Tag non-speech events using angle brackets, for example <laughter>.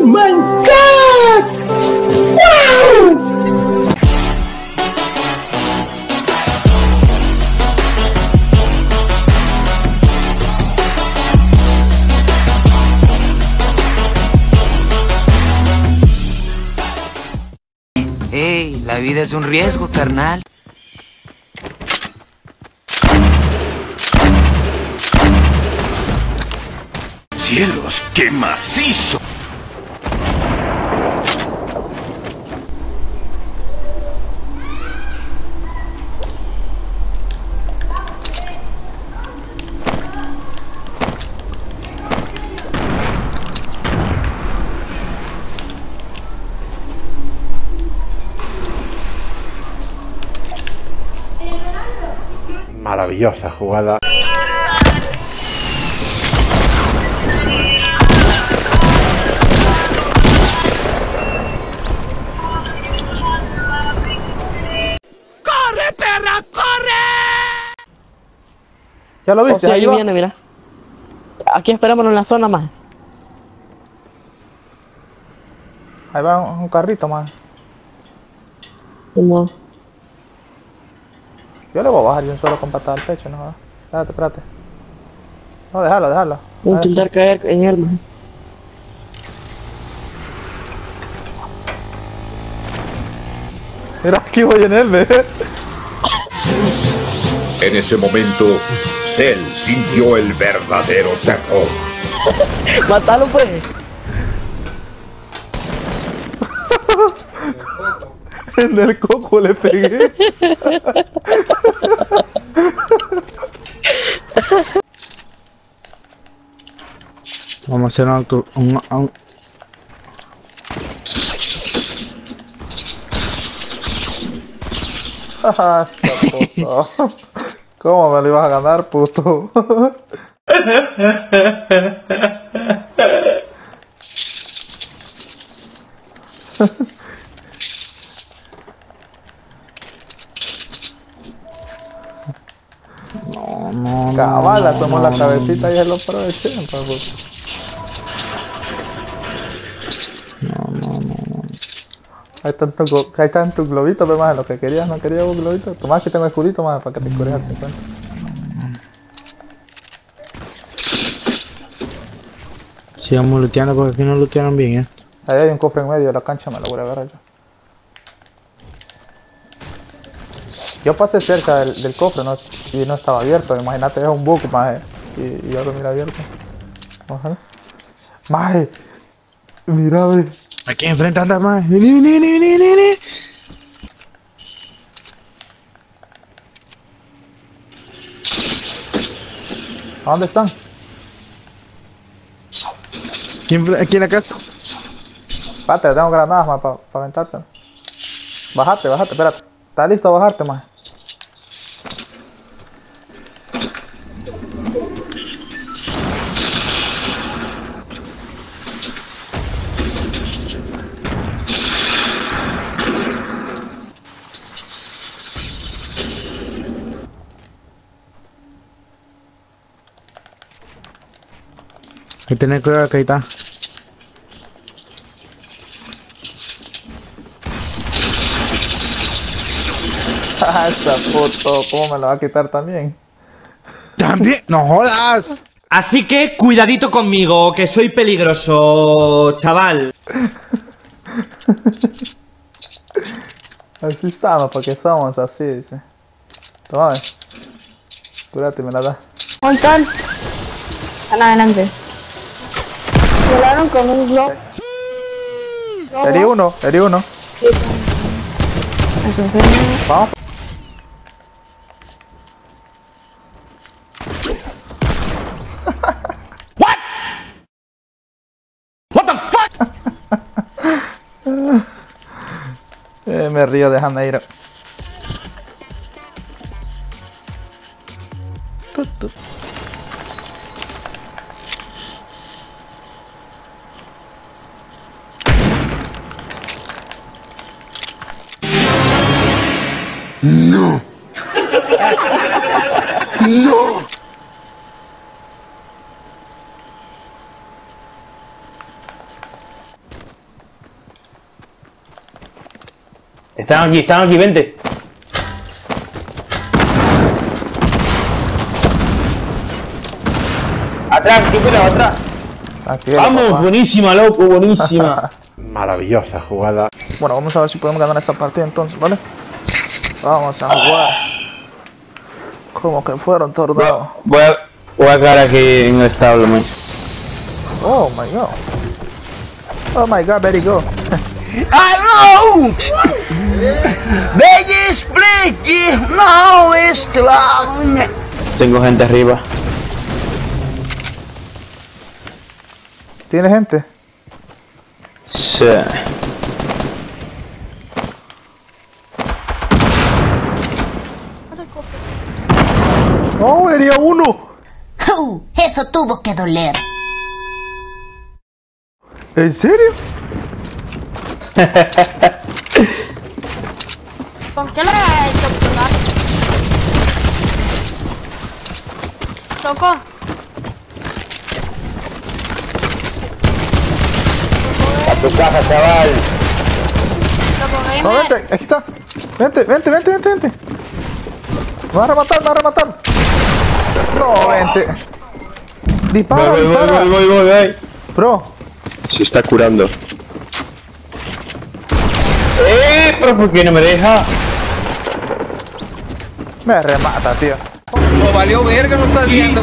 ¡Oh my god! ¡Wow! Ey, la vida es un riesgo, carnal. ¡Cielos, qué macizo! Maravillosa jugada. ¿Ya lo O viste? sea, ahí viene, mira. Aquí esperámonos en la zona más. Ahí va un, un carrito más. Como... Yo le voy a bajar yo un solo con patada al pecho, no. Espérate, espérate. No, déjalo, déjalo. Voy a intentar caer en él. Mira, aquí voy en él, ve. En ese momento, Cell sintió el verdadero terror. Matalo, pues. <laughs> En el coco le pegué. Vamos a hacer un auto. Un, un- Ah. <laughs> ¿Cómo me lo ibas a ganar, puto? <laughs> no, no, no. Cabal, no, la cabecita y se lo aproveché. No, no, no, no. hay tanto, go- hay tanto globito, pero más lo que querías, no querías un globito. Tomás que tengo escudito más para que te cures al 50. Sigamos luteando porque aquí no lutearon bien, eh. Ahí hay un cofre en medio de la cancha, me lo voy a agarrar yo. Yo pasé cerca del, del cofre no, y no estaba abierto. Imagínate, es un bug, maje. Y, y yo lo mira abierto. Ajá. Maje, mira, ve. Aquí enfrente anda más. Vení, vení, vení, vení, vení. ¿A dónde están? Aquí, en- aquí en la casa. Espérate, tengo granadas más para aventarse. Bájate, bájate, espérate. ¿Estás listo a bajarte, más? Tener cuidado que ahí <laughs> está. Ah, Esa foto, ¿cómo me la va a quitar también? También. No jodas. Así que cuidadito conmigo, que soy peligroso, chaval. Así estamos, porque somos así, dice. Toma. Cúrate, me la da. Montón. Están adelante. Con un globo. Herí uno, herí uno. Vamos. <laughs> What the fuck? <laughs> Eh, me río de Janeiro. Tut, tut. No. No. Están aquí, están aquí, vente. Atrás, título, atrás. Ah, vamos, buenísima, loco, buenísima. <laughs> Maravillosa jugada. Bueno, vamos a ver si podemos ganar esta partida entonces, ¿vale? Vamos a jugar. Como que fueron tornados. voy, a, voy a caer aquí en el establo, man. Oh my god. Oh my god, very go. <laughs> Hallo! Welke spreek je? Nou is klaar. Tengo gente arriba. ¿Tiene gente? Sí. ¡Oh, sería uno! Uh, eso tuvo que doler. ¿En serio? <laughs> ¿Con qué le ha hecho pular? Tocó. A tu casa, chaval. No, vente, aquí está. Vente, vente, vente, vente, vente. Me va a rematar, me va a rematar. No, vente. Dispara, Voy, voy, voy, dispara. voy, voy, voy, voy. Bro, Se está curando. Eh, pero ¿por qué no me deja? me remata, tío. No valió verga, no estás viendo.